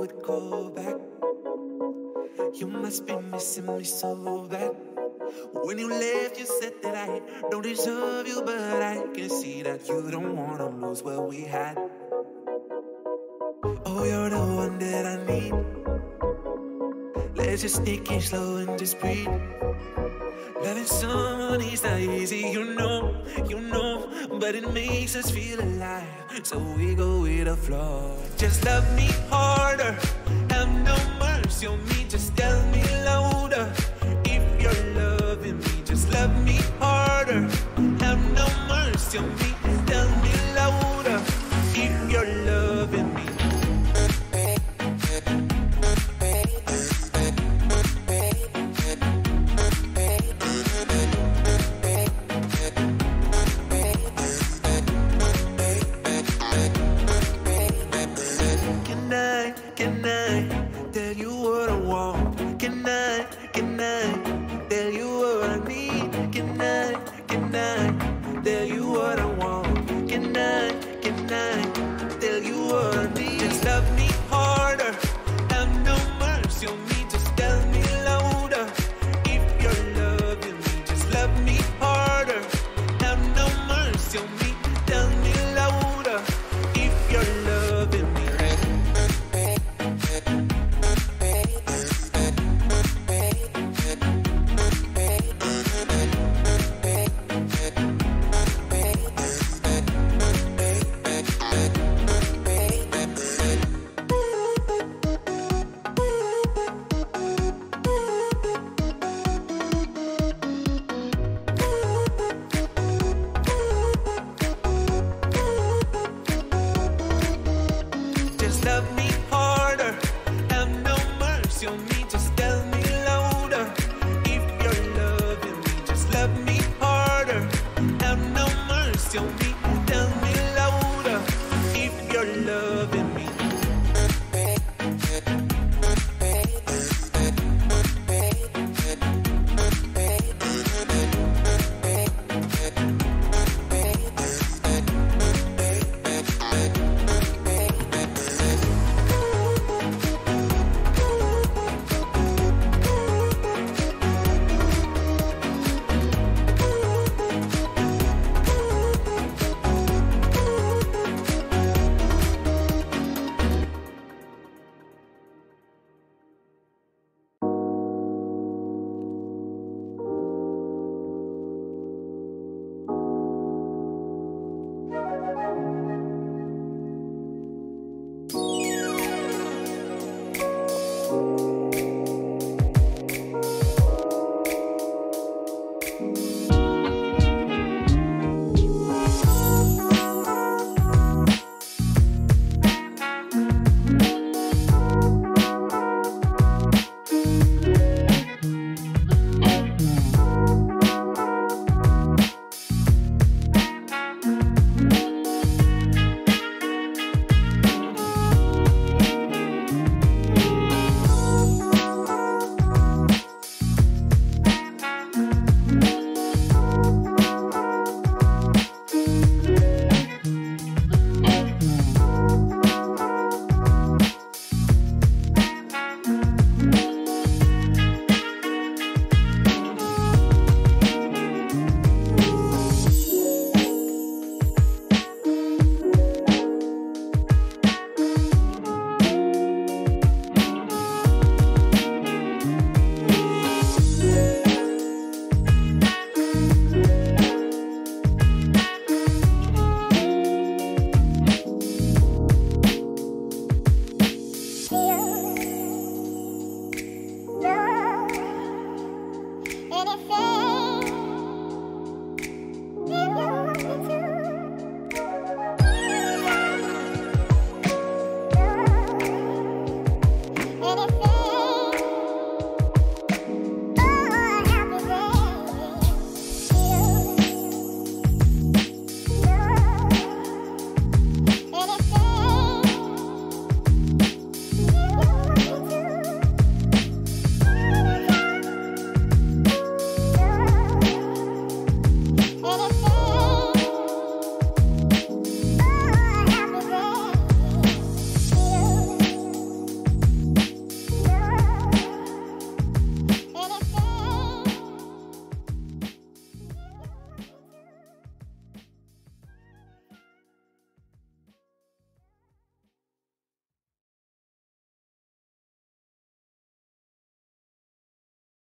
would call back. You must be missing me so bad. When you left, you said that I don't deserve you, but I can see that you don't wanna lose what we had. Oh, you're the one that I need. Just take it slow and just breathe. Loving someone is not easy, you know, you know, but it makes us feel alive. So we go with the flow. Just love me harder, have no mercy on me.